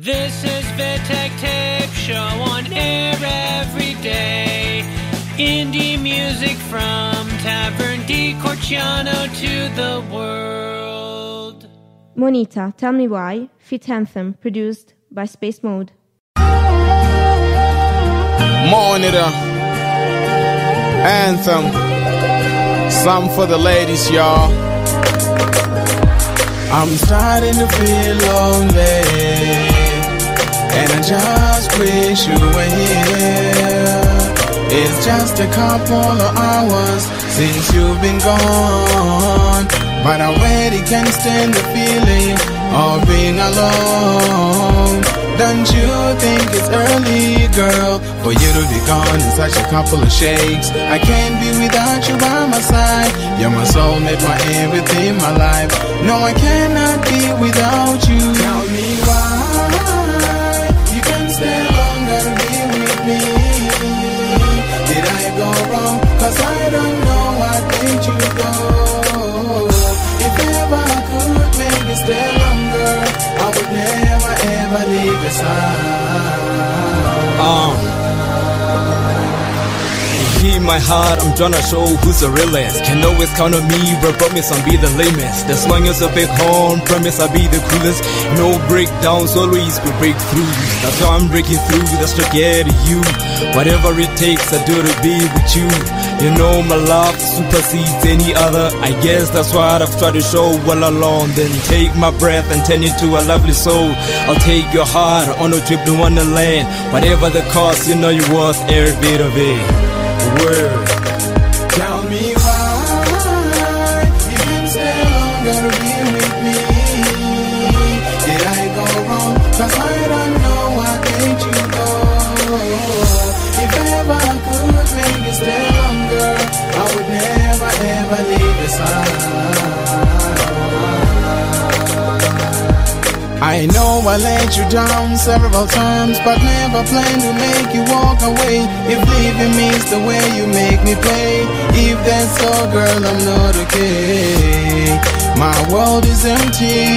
This is Vittek Tape Show on air every day. Indie music from Taverne di Corciano to the world. Mo-Nitta, Tell Me Why, Fit Anthem, produced by Space Mode. Mo-Nitta. Anthem. Some for the ladies, y'all. I'm starting to feel lonely. And I just wish you were here. It's just a couple of hours since you've been gone. But I already can't stand the feeling of being alone. Don't you think it's early, girl, for you to be gone in such a couple of shakes? I can't be without you by my side. You're my soulmate, my everything, my life. No, I cannot be without you. Um, your. Hear my heart, tryna show who's the realest. Can always count on me, but promise I'll be the lamest. As long as I back home, promise I'll be the coolest. No breakdowns, always be breakthroughs. That's why I'm breaking through, that's to get you. Whatever it takes, I do to be with you. You know my love supersedes any other. I guess that's what I've tried to show all along. Then take my breath and turn it to a lovely soul. I'll take your heart on a trip to Wonderland. Whatever the cost, you know you're worth every bit of it. Word. Let you down several times, but never plan to make you walk away. If leaving means the way you make me play, if that's so, girl, I'm not okay. My world is empty,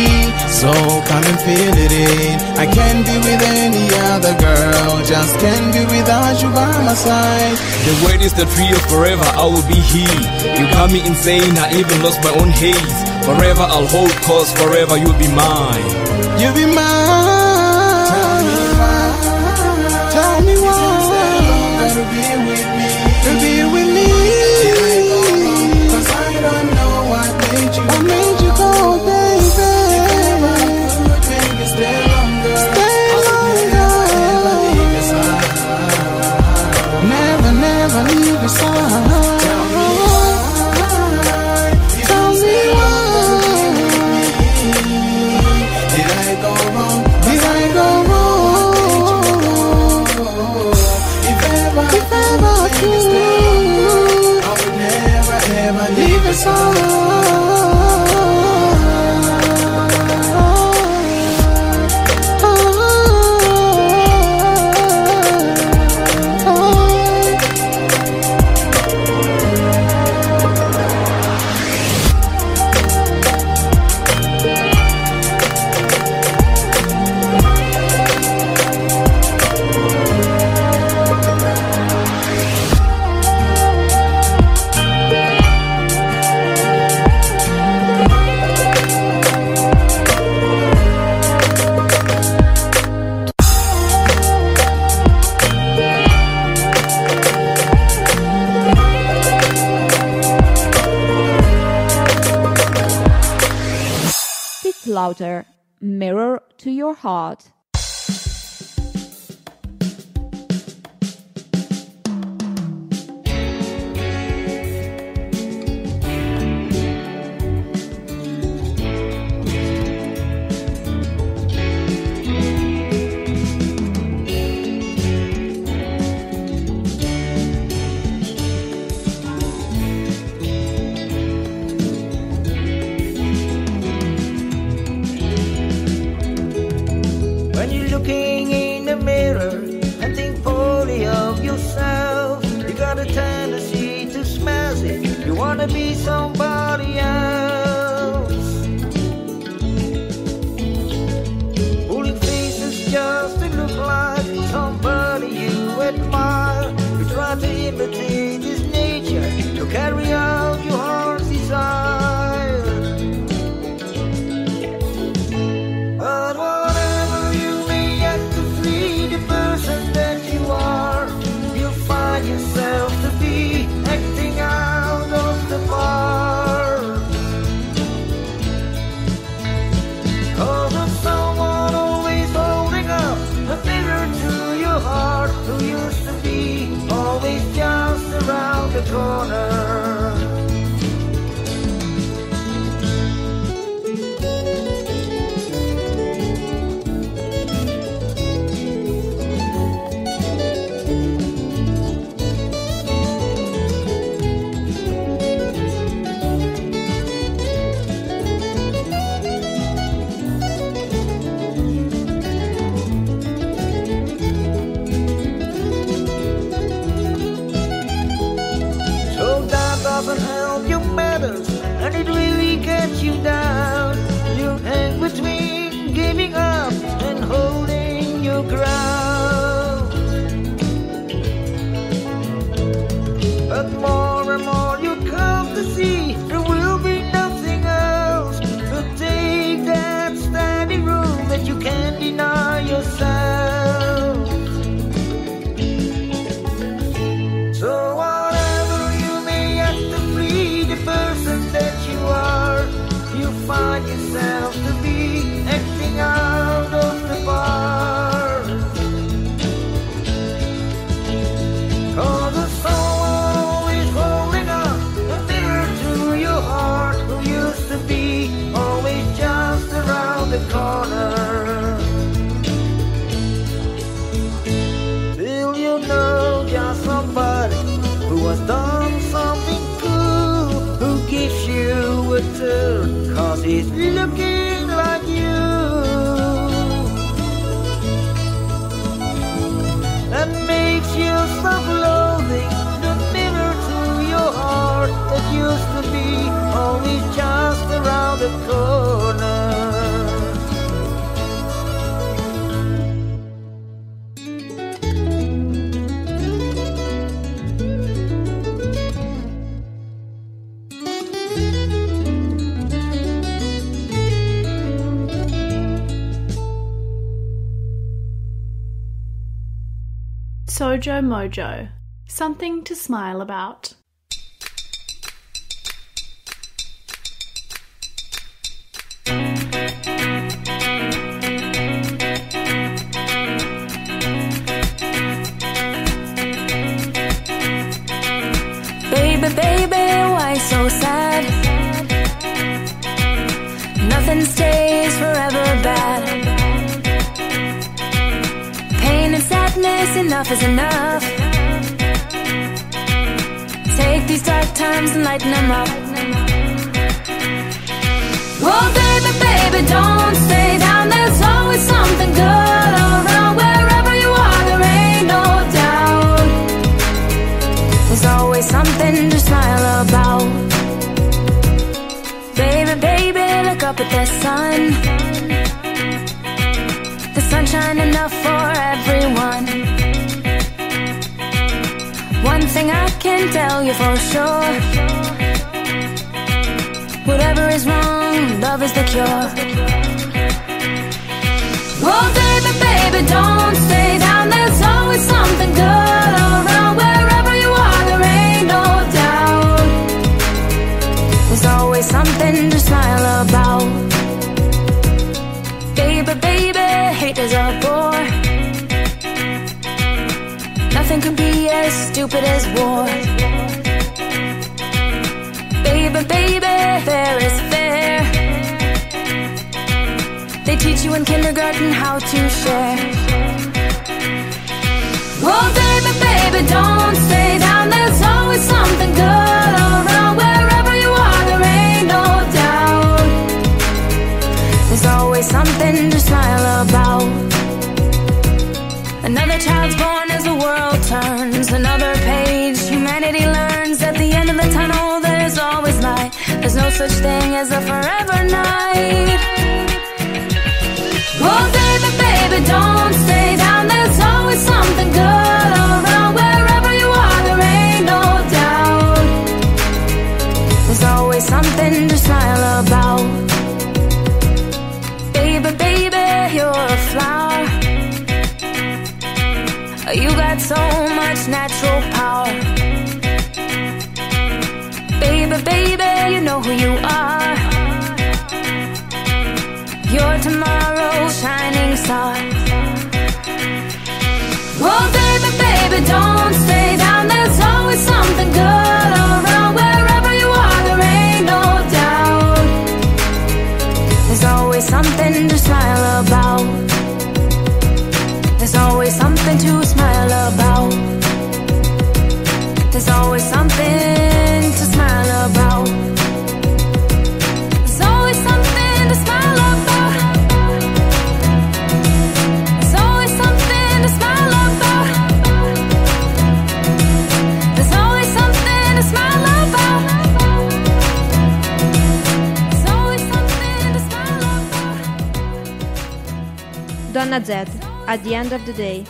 so come and fill it in. I can't be with any other girl, just can't be without you by my side. The word is the tree of forever, I will be here. You got me insane, I even lost my own haze. Forever I'll hold cause forever you'll be mine. You be mine. Heart. You're looking in the mirror and think poorly of yourself, you got a tendency to smash it. You wanna be somebody else. Bullying faces just to look like somebody you admire. You try to imitate his nature to carry. Sojo Mojo Something to Smile About. comes the lightning in can tell you for sure. Whatever is wrong, love is the cure. Oh baby, baby, don't stay as stupid as war. Baby, baby, fair is fair. They teach you in kindergarten how to share. Well, baby, baby, don't stay down. There's always something good. a forever night. Oh, baby, baby, don't stay down. There's always something good around wherever you are. There ain't no doubt. There's always something to smile about. Baby, baby, you're a flower. You got so much natural power. Baby, baby, you know who you are. gonna dead at the end of the day.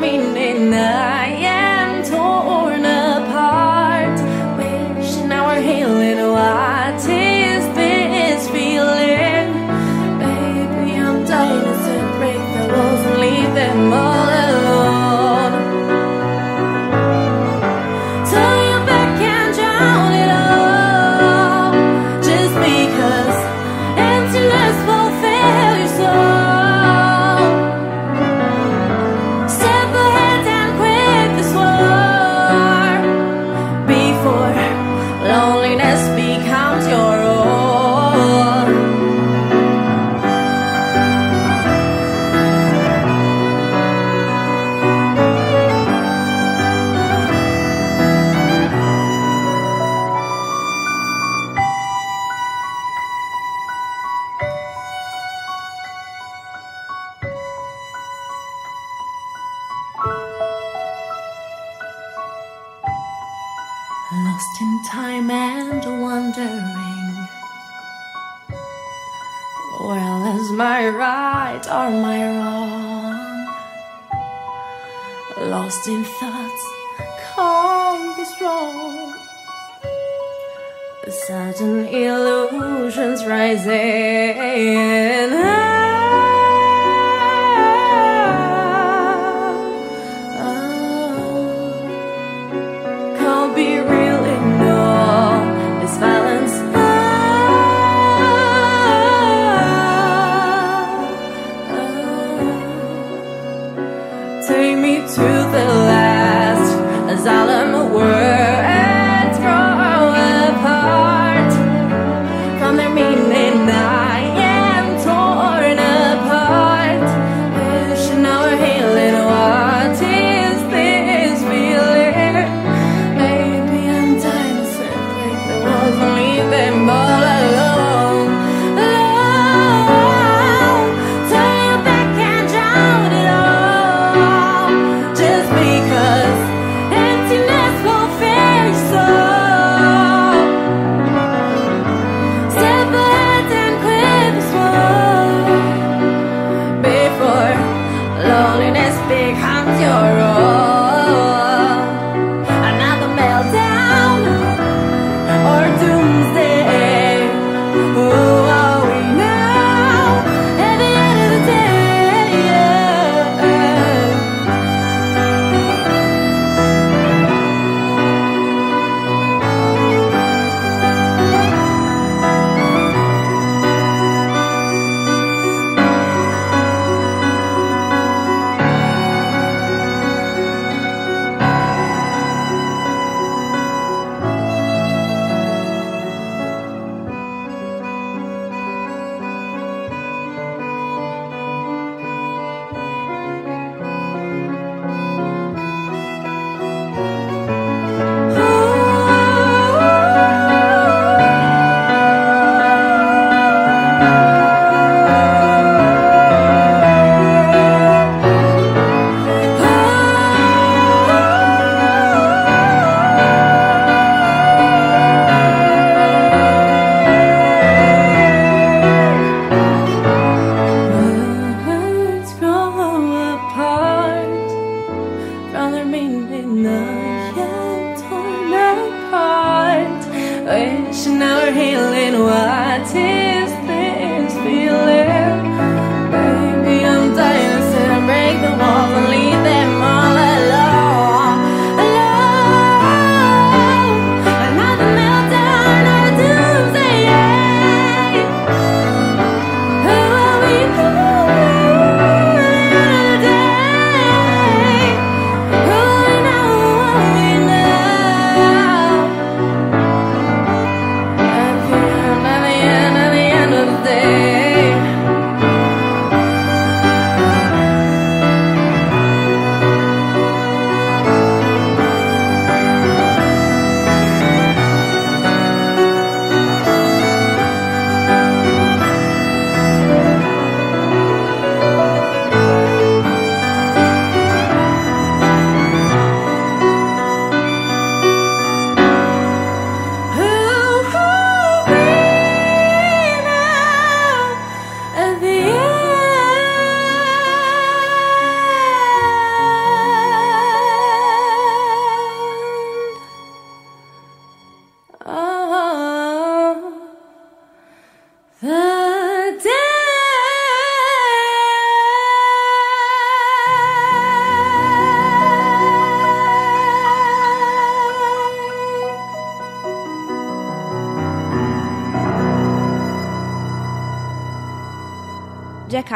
meaning I am. time and wondering. Well is my right or my wrong? Lost in thoughts can't be strong. Sudden illusions rising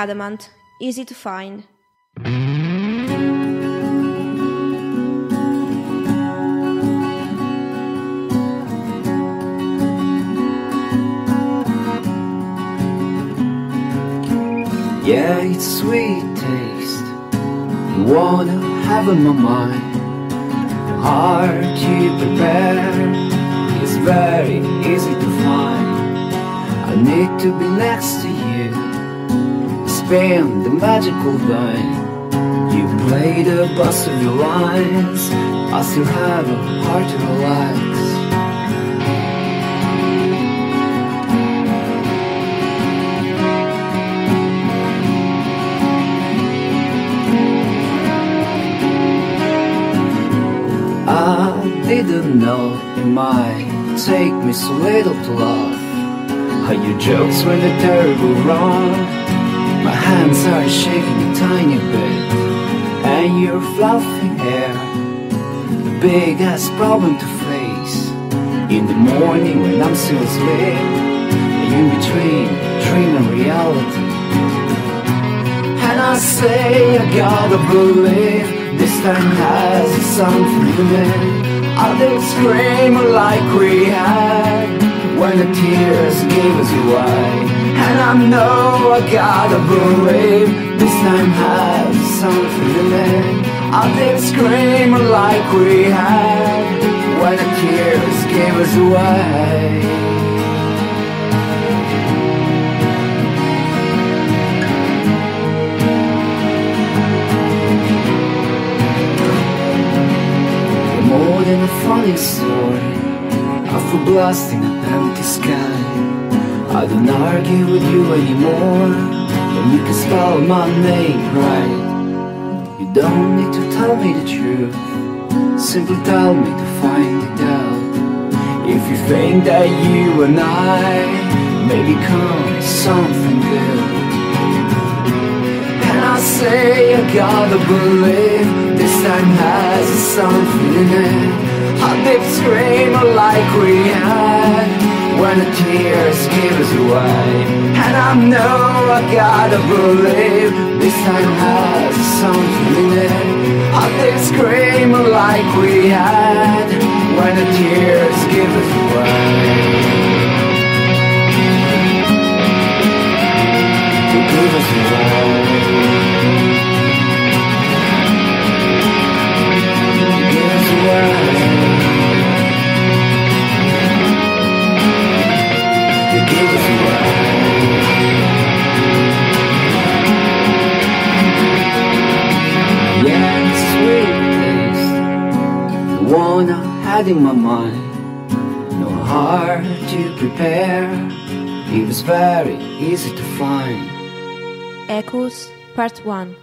Adamant, Easy to Find. Yeah, it's sweet taste. You wanna have in my mind. Hard to prepare. It's very easy to find. I need to be next to The magical day. You play the bust of your lines. I still have a heart to relax. I didn't know it might take me so little to laugh. How your jokes went a terrible wrong. My hands are shaking a tiny bit, and your fluffy hair The big ass problem to face. In the morning when I'm still asleep, in between dream and reality. And I say I gotta believe this time has something to me. I didn't scream like we had when the tears gave us away. And I know I gotta believe this time has something to me. I didn't scream like we had when the tears gave us away. more than a funny story of a blasting an empty sky. I don't argue with you anymore when you can spell my name right. You don't need to tell me the truth, simply tell me to find it out. If you think that you and I may become something good. And I say I gotta believe this time has something in it. I did scream like we had when the tears gave us away. And I know I gotta believe this time has something in it. I did scream like we had when the tears gave us away. They gave us away. The one I had in my mind, no heart to prepare. It was very easy to find. Aequus, Part 1.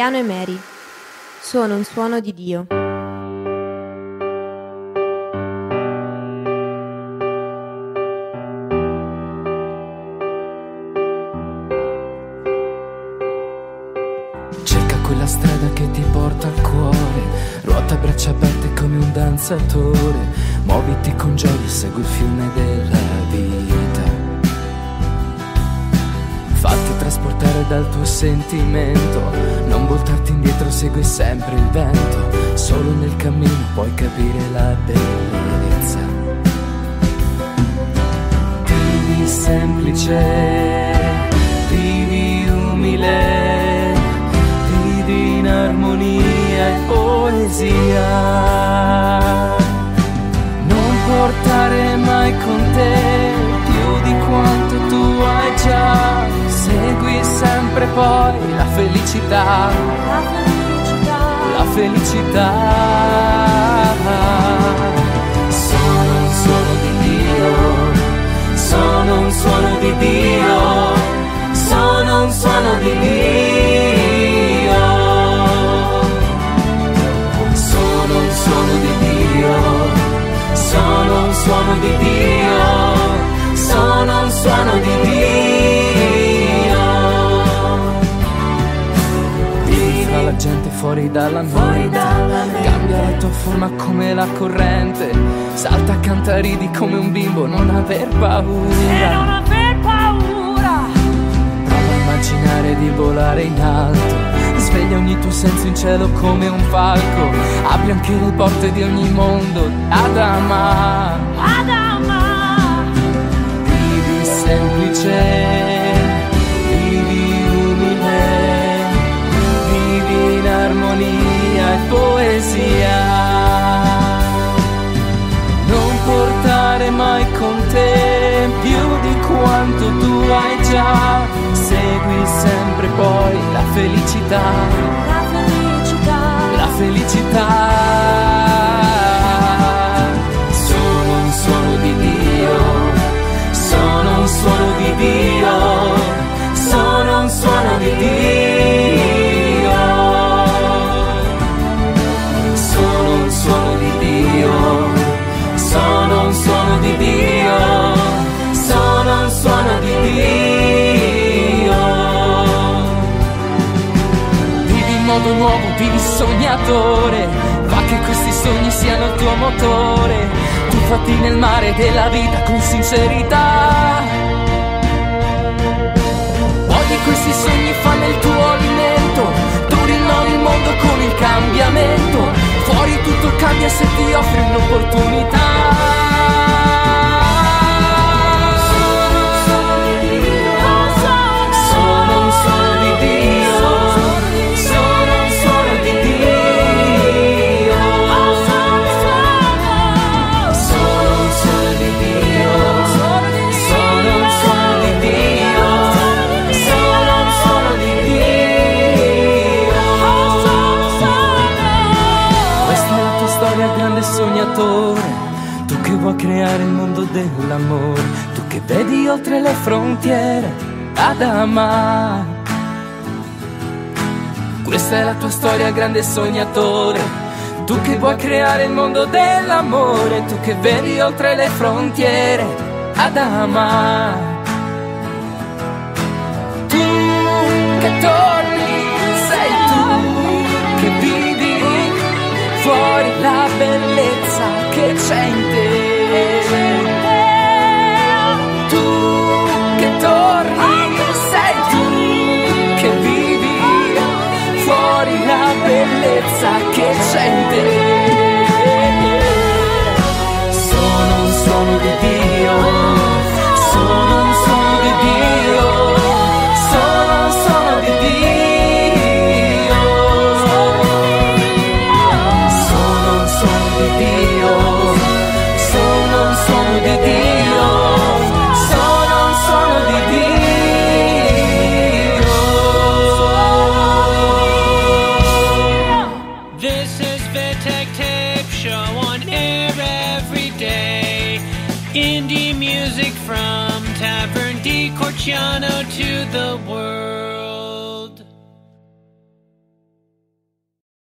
Adriano e Mary. Sono un suono di Dio. Cerca quella strada che ti porta al cuore, ruota a braccia aperte come un danzatore, muoviti con gioia, segui il fiume della vita. Trasportare dal tuo sentimento, non voltarti indietro, segui sempre il vento, solo nel cammino puoi capire la bellezza. Vivi semplice, vivi umile, vivi in armonia e poesia. Non portare mai con te più di quanto tu hai già. Sempre poi la felicità. La felicità. La felicità. Sono un suono di Dio. Sono un suono di Dio. Sono un suono di Dio. Dalla mente. Cambia la tua forma come la corrente. Salta, canta, ridi come un bimbo, non aver paura. Prova a immaginare di volare in alto. Sveglia ogni tuo senso in cielo come un falco. Apri anche le porte di ogni mondo ad amare. Vivi semplice, poesia. Non portare mai con te più di quanto tu hai già. Segui sempre poi la felicità. La felicità. La felicità. Sognatore. Va che questi sogni siano il tuo motore. Tuffati nel mare della vita con sincerità. Di questi sogni fanno il tuo alimento. Tu rinnovi il mondo con il cambiamento. Fuori tutto cambia se ti offri un'opportunità. Ad amare. Questa è la tua storia, grande sognatore. Tu che vuoi creare il mondo dell'amore, tu che vedi oltre le frontiere ad amare. Tu che torni, sei tu che vivi fuori la bellezza che c'è in te.